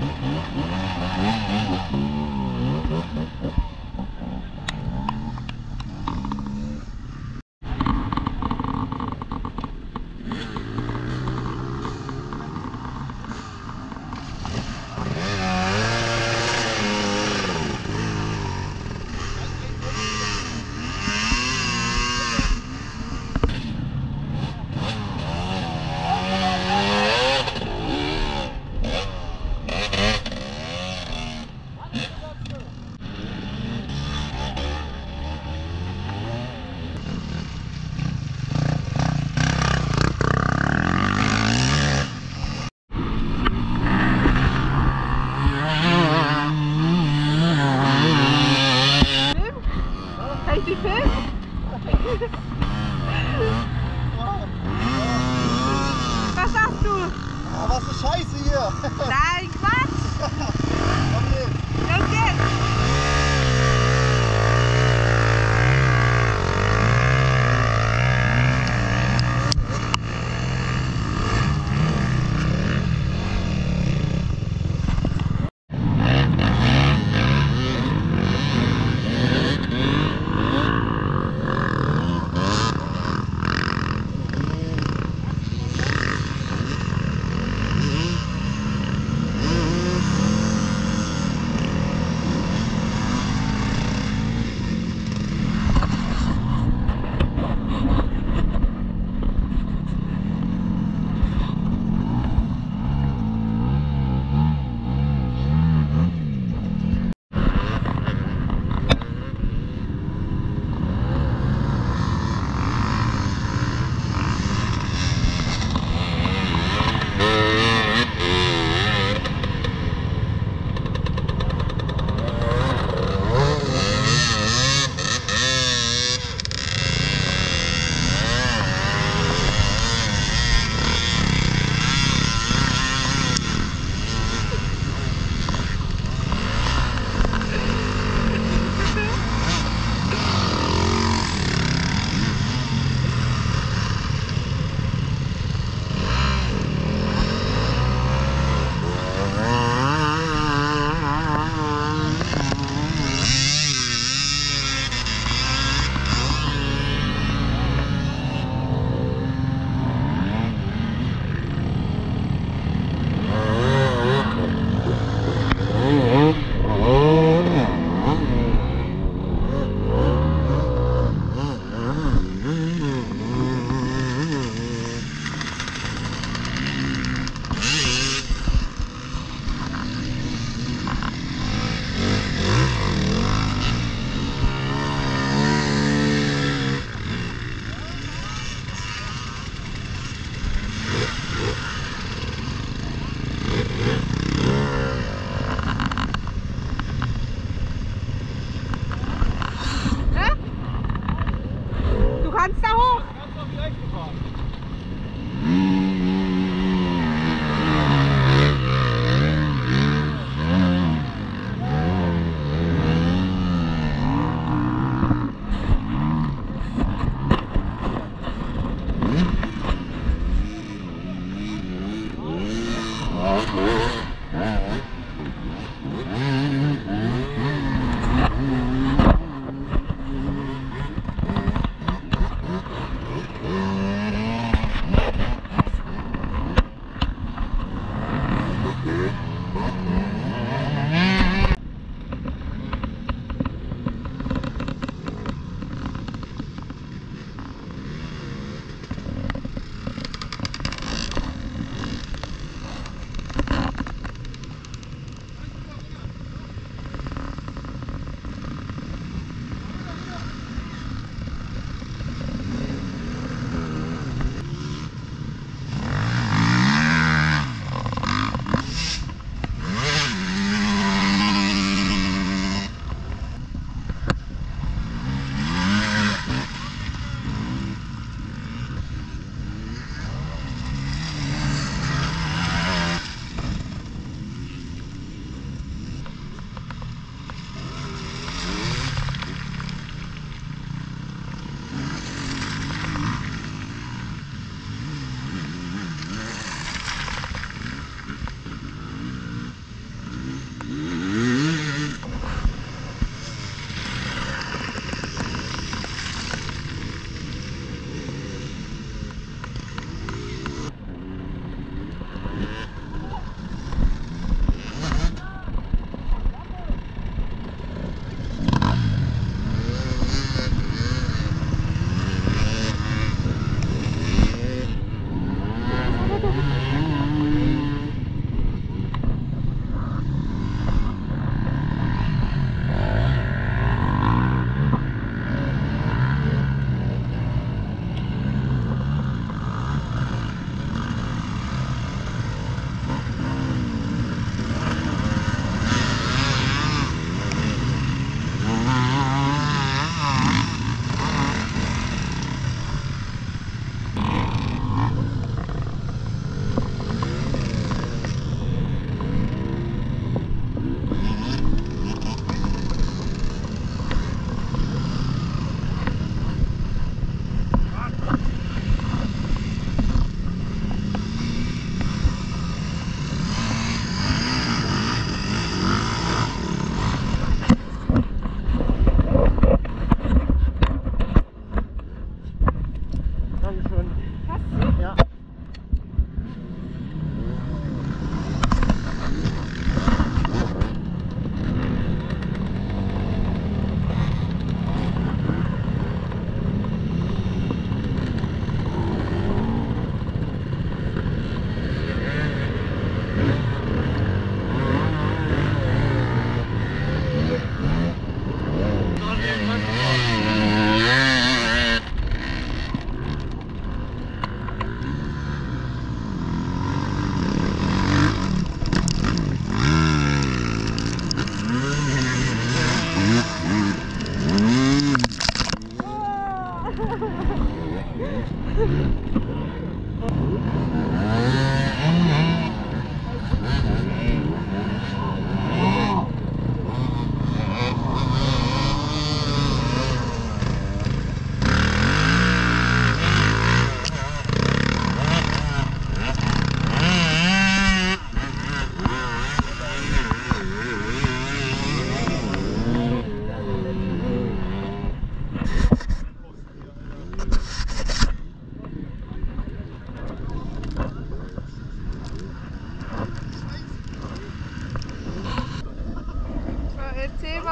Mm-hmm.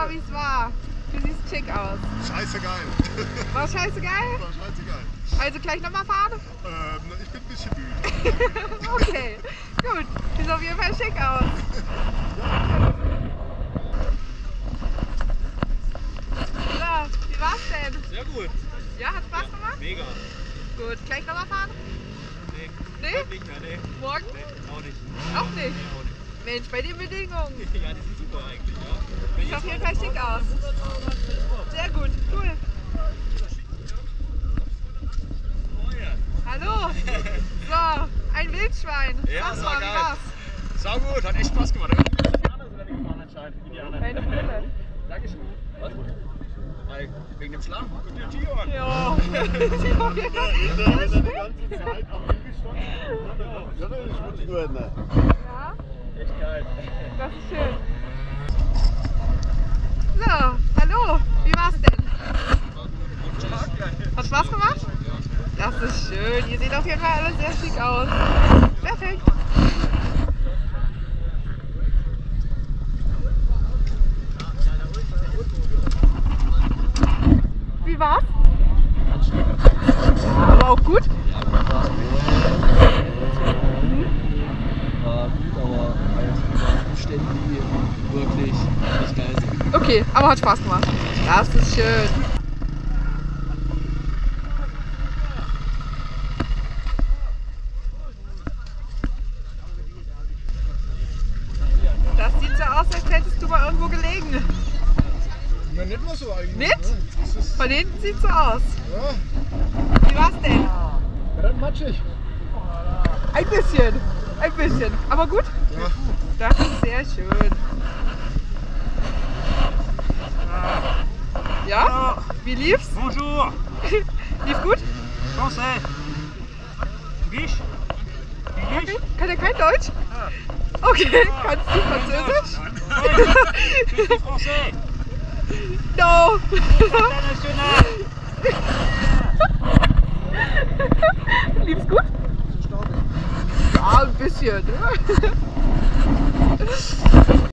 Mal, wie es war. Du siehst schick aus. Scheiße geil. War scheiße geil? War scheiße geil. Also gleich nochmal fahren? Ähm, ich bin ein bisschen müde. Okay, gut. Sieht auf jeden Fall schick aus. So, wie war's denn? Sehr gut. Ja, hat Spaß gemacht? Mega. Gut, gleich nochmal fahren? Nee, Nee? nicht mehr, nee. Morgen? Nee, auch nicht. Auch nicht? Nee, auch nicht. Mensch, bei den Bedingungen. Ja, die sind super eigentlich, ja. Sieht auf jeden Fall schick aus. Sehr gut, cool. Ja. Hallo. So, ein Wildschwein. Ja, das war geil. war's? Sau gut, hat echt Spaß gemacht. Anderen sind dann gefahren anscheinend, anderen. Deine Brille. Dankeschön. Was? Wegen dem Schlamm? Die Tiere an. Ja. Sieht auf jeden Fall Wenn er die ganze Zeit am Hingestanden Ja, das ist gut geworden. Echt geil. das ist schön. So, hallo. Wie war's denn? Hat Spaß gemacht? Das ist schön. Ihr seht auf jeden Fall alle sehr schick aus. Perfekt. Wie war's? Aber auch gut? war gut, aber halt Umstände, die wirklich nicht geil sind. Okay, aber hat Spaß gemacht. Das ist schön. Das sieht so aus, als hättest du mal irgendwo gelegen. Ja, nicht mal so eigentlich. Nicht? Ne? Das ist, Von hinten sieht so aus. ja, Wie war's denn? ganz matschig. Ein bisschen. Ein bisschen. Aber gut? Ja. Das ist sehr schön. Ja? Wie lief's? Bonjour. Lief gut? Français. Biche. Okay. Kann er kein Deutsch? Okay. Kannst du Französisch? Suis français. No. International. Lief's gut? Ja, ein bisschen.